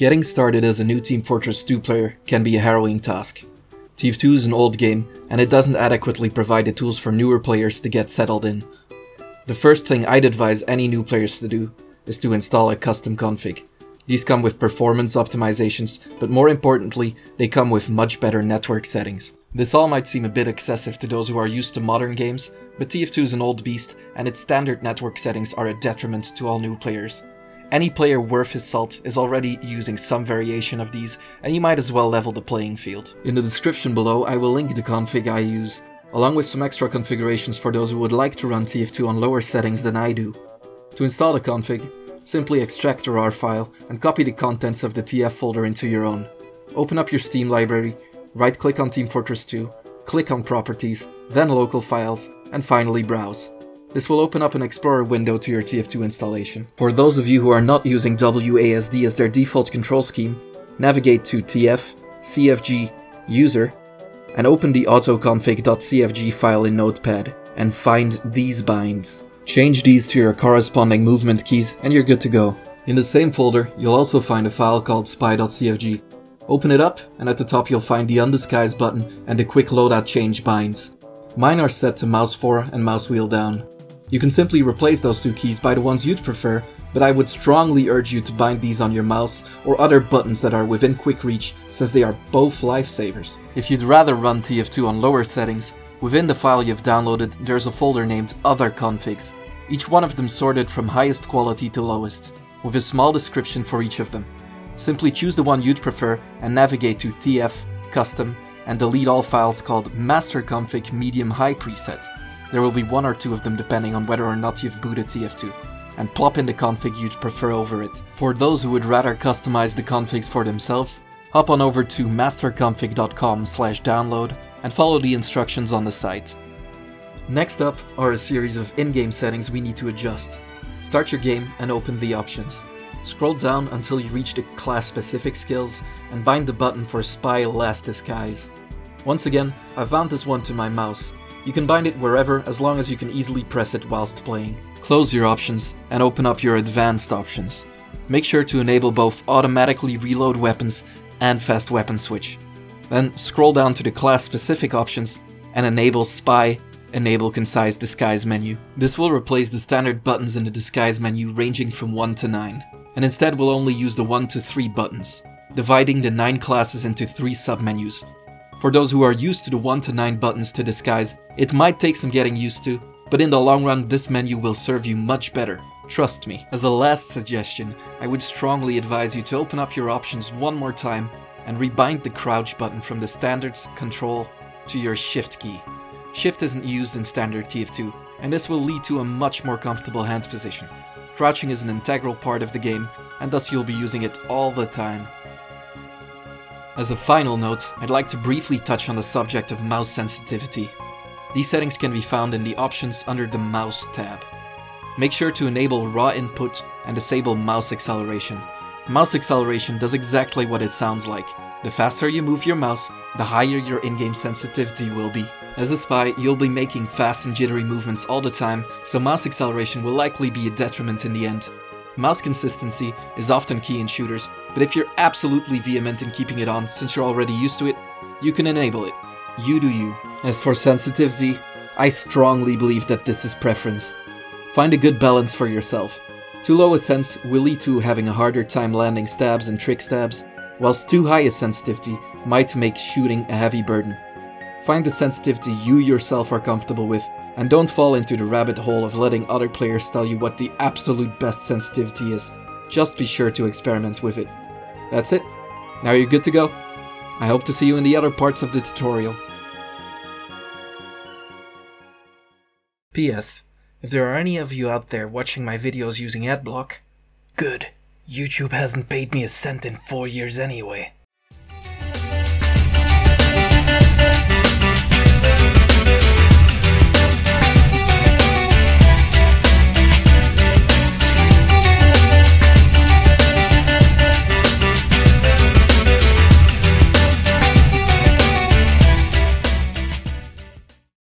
Getting started as a new Team Fortress 2 player can be a harrowing task. TF2 is an old game, and it doesn't adequately provide the tools for newer players to get settled in. The first thing I'd advise any new players to do is to install a custom config. These come with performance optimizations, but more importantly, they come with much better network settings. This all might seem a bit excessive to those who are used to modern games, but TF2 is an old beast, and its standard network settings are a detriment to all new players. Any player worth his salt is already using some variation of these, and you might as well level the playing field. In the description below I will link the config I use, along with some extra configurations for those who would like to run TF2 on lower settings than I do. To install the config, simply extract the RAR file and copy the contents of the TF folder into your own. Open up your Steam library, right click on Team Fortress 2, click on Properties, then Local Files, and finally Browse. This will open up an Explorer window to your TF2 installation. For those of you who are not using WASD as their default control scheme, navigate to TF, CFG, User, and open the autoconfig.cfg file in Notepad, and find these binds. Change these to your corresponding movement keys and you're good to go. In the same folder, you'll also find a file called spy.cfg. Open it up, and at the top you'll find the undisguised button and the quick loadout change binds. Mine are set to mouse 4 and mouse wheel down. You can simply replace those two keys by the ones you'd prefer, but I would strongly urge you to bind these on your mouse or other buttons that are within quick reach since they are both lifesavers. If you'd rather run TF2 on lower settings, within the file you've downloaded there's a folder named Other Configs, each one of them sorted from highest quality to lowest, with a small description for each of them. Simply choose the one you'd prefer and navigate to TF, Custom, and delete all files called Mastercomfig Medium High preset. There will be one or two of them depending on whether or not you've booted TF2, and plop in the config you'd prefer over it. For those who would rather customize the configs for themselves, hop on over to mastercomfig.com slash download and follow the instructions on the site. Next up are a series of in-game settings we need to adjust. Start your game and open the options. Scroll down until you reach the class-specific skills and bind the button for Spy Last Disguise. Once again, I've bound this one to my mouse, you can bind it wherever as long as you can easily press it whilst playing. Close your options and open up your advanced options. Make sure to enable both automatically reload weapons and fast weapon switch. Then scroll down to the class specific options and enable spy, enable concise disguise menu. This will replace the standard buttons in the disguise menu ranging from 1 to 9, and instead will only use the 1 to 3 buttons, dividing the 9 classes into 3 submenus, for those who are used to the 1 to 9 buttons to disguise, it might take some getting used to, but in the long run this menu will serve you much better. Trust me. As a last suggestion, I would strongly advise you to open up your options one more time and rebind the crouch button from the standards control to your shift key. Shift isn't used in standard TF2, and this will lead to a much more comfortable hand position. Crouching is an integral part of the game, and thus you'll be using it all the time. As a final note, I'd like to briefly touch on the subject of mouse sensitivity. These settings can be found in the options under the mouse tab. Make sure to enable raw input and disable mouse acceleration. Mouse acceleration does exactly what it sounds like. The faster you move your mouse, the higher your in-game sensitivity will be. As a spy, you'll be making fast and jittery movements all the time, so mouse acceleration will likely be a detriment in the end. Mouse consistency is often key in shooters, but if you're absolutely vehement in keeping it on since you're already used to it, you can enable it. You do you. As for sensitivity, I strongly believe that this is preference. Find a good balance for yourself. Too low a sense will lead to having a harder time landing stabs and trick stabs, whilst too high a sensitivity might make shooting a heavy burden. Find the sensitivity you yourself are comfortable with and don't fall into the rabbit hole of letting other players tell you what the absolute best sensitivity is. Just be sure to experiment with it. That's it. Now you're good to go. I hope to see you in the other parts of the tutorial. P.S. If there are any of you out there watching my videos using AdBlock, good. YouTube hasn't paid me a cent in four years anyway.